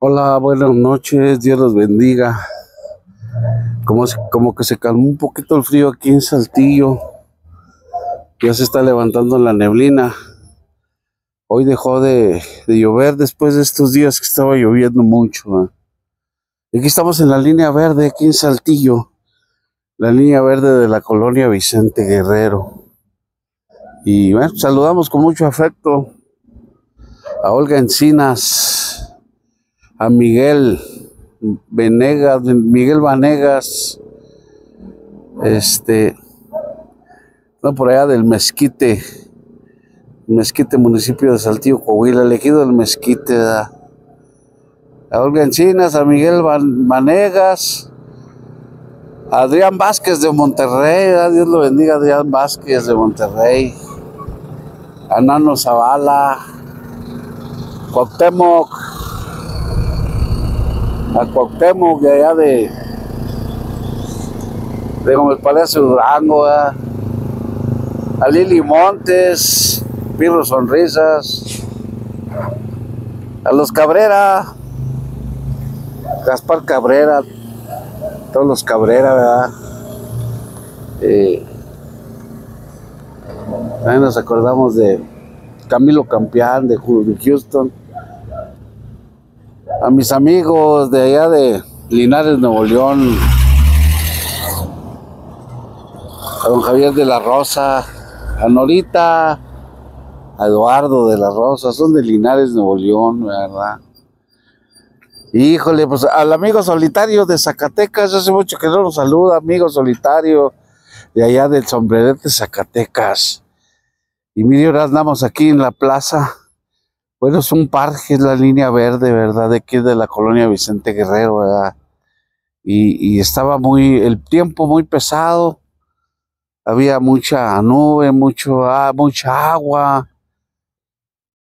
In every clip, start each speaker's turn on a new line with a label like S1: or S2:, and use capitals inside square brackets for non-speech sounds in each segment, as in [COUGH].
S1: Hola, buenas noches, Dios los bendiga. Como, como que se calmó un poquito el frío aquí en Saltillo. Ya se está levantando la neblina. Hoy dejó de, de llover después de estos días que estaba lloviendo mucho. Aquí estamos en la línea verde, aquí en Saltillo. La línea verde de la colonia Vicente Guerrero. Y bueno, saludamos con mucho afecto a Olga Encinas, a Miguel Venegas, Miguel Vanegas, este, no por allá del Mezquite, Mezquite, municipio de Saltillo, Coahuila, elegido del Mezquite, ¿verdad? a Olga a Miguel Van- Vanegas, a Adrián Vázquez de Monterrey. Dios lo bendiga, Adrián Vázquez de Monterrey, a Nano Zavala, Cuauhtémoc, a Cuauhtémoc de allá de, de el Palacio Durango, ¿verdad? a Lili Montes, Pirro Sonrisas, a los Cabrera, Gaspar Cabrera, todos los Cabrera, ¿verdad? Eh, también nos acordamos de Camilo Campeán de Houston, a mis amigos de allá de Linares, Nuevo León, a don Javier de la Rosa, a Norita, a Eduardo de la Rosa, son de Linares, Nuevo León, ¿verdad? Híjole, pues al amigo solitario de Zacatecas, hace mucho que no nos saluda, amigo solitario de allá del sombrerete Zacatecas. Y mire, ahora andamos aquí en la plaza. Bueno, es un parque, es la línea verde, ¿verdad? De aquí de la colonia Vicente Guerrero, ¿verdad? Y, estaba muy, el tiempo muy pesado. Había mucha nube, mucho, ah, mucha agua.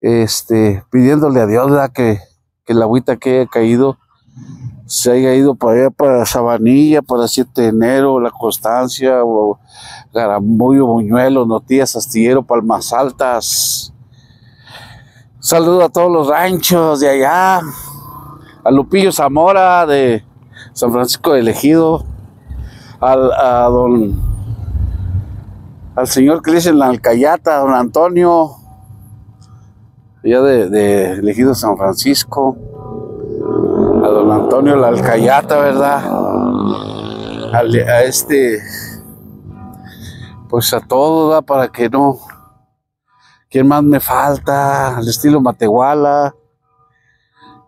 S1: Este, pidiéndole a Dios. Que, que la agüita que haya caído se haya ido para allá, para Sabanilla, para 7 de enero, La Constancia, o Garambuyo, Buñuelo, Notillas, Astillero, Palmas Altas. Saludo a todos los ranchos de allá, a Lupillo Zamora de San Francisco de Ejido, al, a don, al señor la Alcayata, don Antonio, allá de, Ejido San Francisco, a don Antonio la Alcayata, ¿verdad? A este, pues a todo, ¿verdad? Para que no, ¿quién más me falta? Al estilo Matehuala,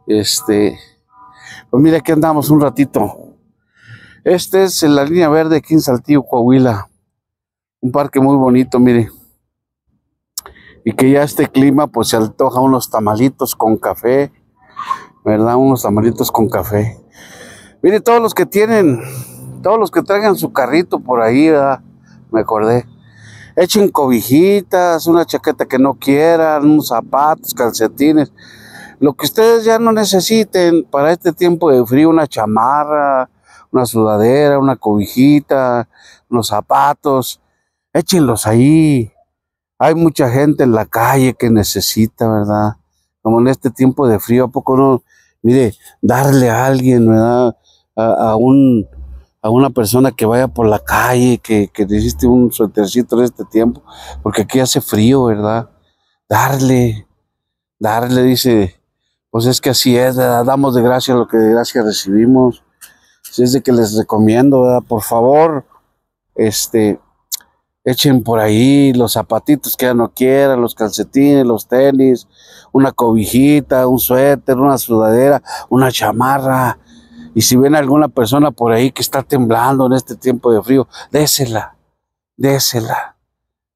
S1: este, pues mira, aquí andamos un ratito. Este es en la línea verde aquí en Saltillo, Coahuila. Un parque muy bonito, mire. Y que ya este clima, pues se antoja unos tamalitos con café, ¿verdad? Unos tamalitos con café. Mire, todos los que tienen, todos los que traigan su carrito por ahí. Me acordé. Echen cobijitas, una chaqueta que no quieran, unos zapatos, calcetines. Lo que ustedes ya no necesiten para este tiempo de frío, una chamarra, una sudadera, una cobijita, unos zapatos, échenlos ahí. Hay mucha gente en la calle que necesita, ¿verdad? Como en este tiempo de frío, ¿a poco no? Mire, darle a alguien, ¿verdad? A, a un, a una persona que vaya por la calle, que, que necesite un suétercito en este tiempo, porque aquí hace frío, ¿verdad? Darle, darle, dice, pues es que así es, ¿verdad? damos de gracia lo que de gracia recibimos. Si es de que les recomiendo, ¿verdad? Por favor, este, echen por ahí los zapatitos que ya no quieran, los calcetines, los tenis, una cobijita, un suéter, una sudadera, una chamarra. Y si ven alguna persona por ahí que está temblando en este tiempo de frío, désela, désela.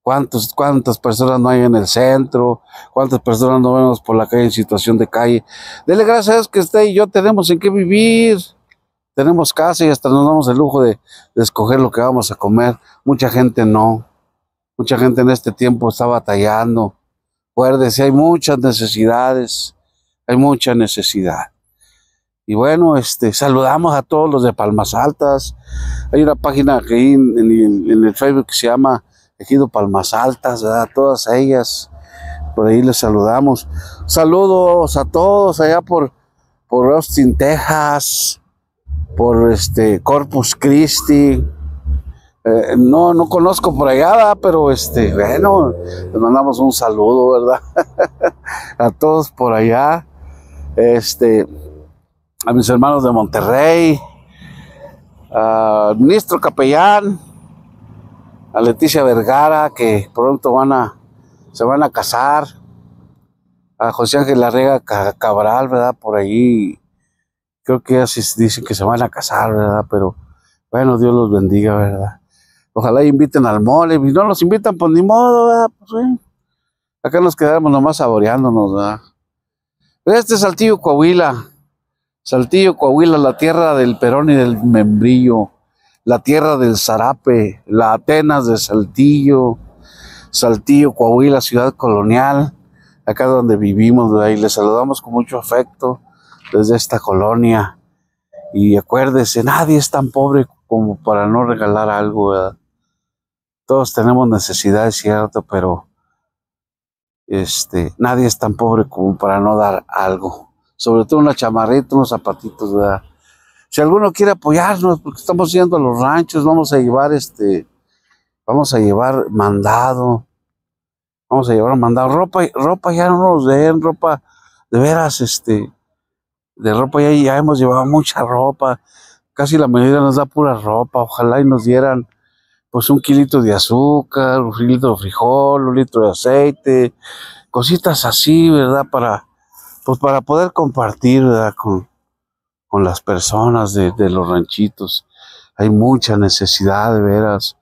S1: ¿Cuántos, ¿Cuántas personas no hay en el centro? ¿Cuántas personas no vemos por la calle en situación de calle? Dele gracias que usted y yo tenemos en qué vivir. Tenemos casa y hasta nos damos el lujo de, de escoger lo que vamos a comer. Mucha gente no. Mucha gente en este tiempo está batallando. Acuérdese, hay muchas necesidades. Hay mucha necesidad. Y bueno, este, saludamos a todos los de Palmas Altas. Hay una página que hay en, el, Facebook que se llama Ejido Palmas Altas, ¿verdad? Todas ellas. Por ahí les saludamos. Saludos a todos allá por, por Austin, Texas, por este Corpus Christi. Eh, no, no conozco por allá, pero este, bueno, les mandamos un saludo, ¿verdad? [LAUGHS] a todos por allá. Este, a mis hermanos de Monterrey, al ministro capellán, a Leticia Vergara, que pronto van a, se van a casar, a José Ángel Larrega Cabral, ¿verdad? Por ahí, creo que así dicen que se van a casar, ¿verdad? Pero bueno, Dios los bendiga, ¿verdad? Ojalá inviten al mole, y no los invitan, pues ni modo, ¿verdad? Pues, Acá nos quedamos nomás saboreándonos, ¿verdad? Este es Saltillo, Coahuila. Saltillo, Coahuila, la tierra del Perón y del Membrillo la tierra del Zarape, la Atenas de Saltillo, Saltillo, Coahuila, ciudad colonial, acá donde vivimos, y les saludamos con mucho afecto desde esta colonia. Y acuérdese, nadie es tan pobre como para no regalar algo, Todos tenemos necesidades, cierto, pero este, nadie es tan pobre como para no dar algo. Sobre todo una chamarrita, unos zapatitos, ¿verdad? Si alguno quiere apoyarnos, porque estamos yendo a los ranchos, vamos a llevar este, vamos a llevar mandado, vamos a llevar mandado, ropa, ropa ya no nos den, ropa, de veras, este, de ropa ya, ya hemos llevado mucha ropa, casi la mayoría nos da pura ropa, ojalá y nos dieran pues un kilito de azúcar, un litro de frijol, un litro de aceite, cositas así, ¿verdad? Para, pues para poder compartir. Con, con las personas de, los ranchitos. Hay mucha necesidad, de veras,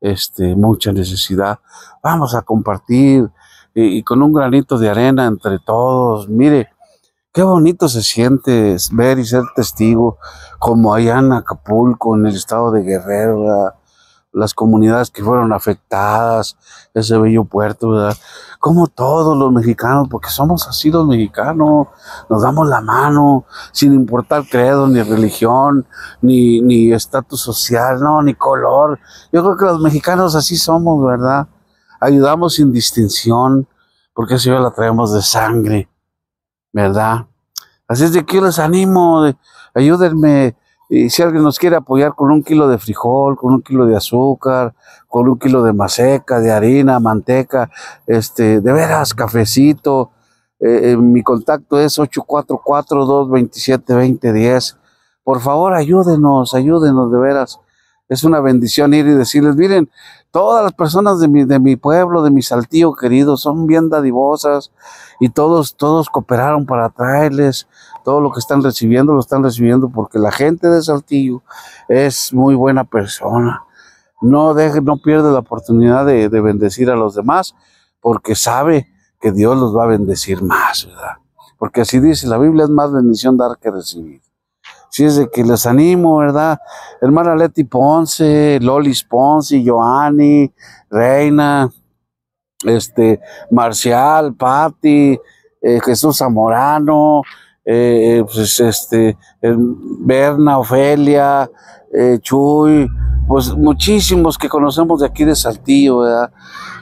S1: este, mucha necesidad. Vamos a compartir y, con un granito de arena entre todos. Mire, qué bonito se siente ver y ser testigo como allá en Acapulco, en el estado de Guerrero, las comunidades que fueron afectadas, ese bello puerto, ¿verdad? Como todos los mexicanos, porque somos así los mexicanos, nos damos la mano, sin importar credo, ni religión, ni, ni estatus social, no, ni color. Yo creo que los mexicanos así somos, ¿verdad? Ayudamos sin distinción, porque eso ya la traemos de sangre, ¿verdad? Así es de que yo les animo, ayúdenme, y si alguien nos quiere apoyar con un kilo de frijol, con un kilo de azúcar, con un kilo de maseca, de harina, manteca, este, de veras, cafecito, eh, eh, mi contacto es 844-227-2010. Por favor, ayúdenos, ayúdenos de veras. Es una bendición ir y decirles, miren, todas las personas de mi, de mi pueblo, de mi saltillo querido, son bien dadivosas y todos, todos cooperaron para traerles todo lo que están recibiendo, lo están recibiendo porque la gente de Saltillo es muy buena persona. No, deje, no pierde la oportunidad de, de bendecir a los demás porque sabe que Dios los va a bendecir más, ¿verdad? Porque así dice, la Biblia es más bendición dar que recibir. Si es de que les animo, ¿verdad? Hermana Leti Ponce, Lolis Ponce, Joanny, Reina, este, Marcial, Patti, eh, Jesús Zamorano, eh, pues este, Berna, Ofelia, eh, Chuy, pues muchísimos que conocemos de aquí de Saltillo, ¿verdad?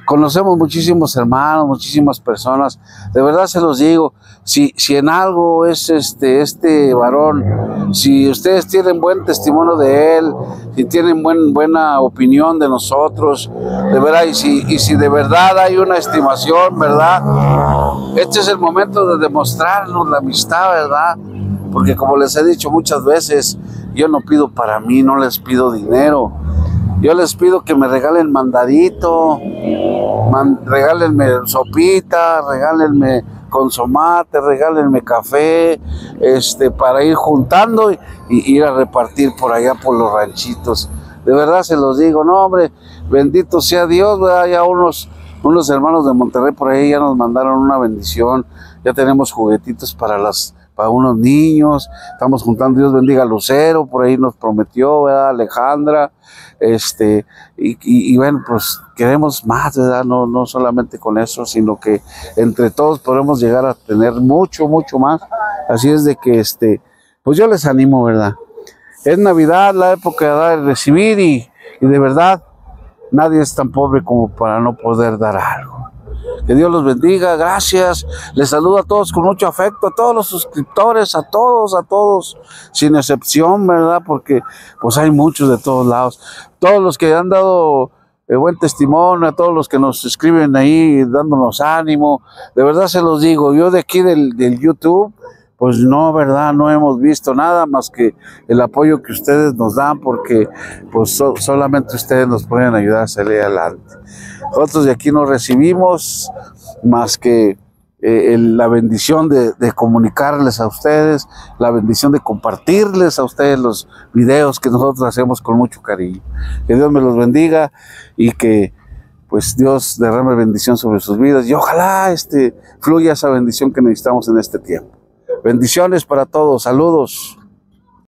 S1: Conocemos muchísimos hermanos, muchísimas personas. De verdad se los digo, si, si en algo es este, este varón, si ustedes tienen buen testimonio de él, si tienen buen, buena opinión de nosotros, de verdad, y si, y si de verdad hay una estimación, ¿verdad? Este es el momento de demostrarnos la amistad, ¿verdad? Porque como les he dicho muchas veces, yo no pido para mí, no les pido dinero. Yo les pido que me regalen mandadito, regálenme sopita, regálenme consomate, regálenme café, este, para ir juntando y, ir a repartir por allá por los ranchitos. De verdad se los digo, no hombre, bendito sea Dios, ¿verdad? ya unos, unos hermanos de Monterrey por ahí ya nos mandaron una bendición, ya tenemos juguetitos para las para unos niños, estamos juntando, Dios bendiga a Lucero, por ahí nos prometió, ¿verdad? Alejandra, este, y, bueno, pues queremos más, ¿verdad? No, no solamente con eso, sino que entre todos podemos llegar a tener mucho, mucho más. Así es de que, este, pues yo les animo, ¿verdad? Es Navidad, la época de recibir, y, y de verdad, nadie es tan pobre como para no poder dar algo. Que Dios los bendiga, gracias. Les saludo a todos con mucho afecto, a todos los suscriptores, a todos, a todos, sin excepción, ¿verdad? Porque pues hay muchos de todos lados. Todos los que han dado eh, buen testimonio, a todos los que nos escriben ahí dándonos ánimo. De verdad se los digo, yo de aquí del, del YouTube pues no, ¿verdad? No hemos visto nada más que el apoyo que ustedes nos dan porque pues solamente ustedes nos pueden ayudar a salir adelante. Nosotros de aquí no recibimos más que eh, la bendición de, de, comunicarles a ustedes, la bendición de compartirles a ustedes los videos que nosotros hacemos con mucho cariño. Que Dios me los bendiga y que pues Dios derrame bendición sobre sus vidas y ojalá este, fluya esa bendición que necesitamos en este tiempo. Bendiciones para todos. Saludos.